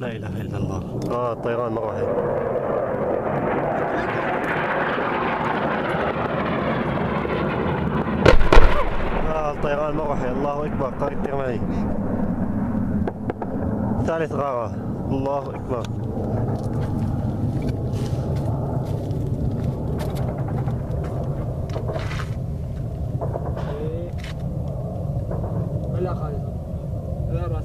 لا إله إلا الله. آه الطيران مرة حلو آه، الطيران مروحي الله أكبر قريب ترمي معي ثالث غارة. الله أكبر. إيه. ولا خالد ولا رأس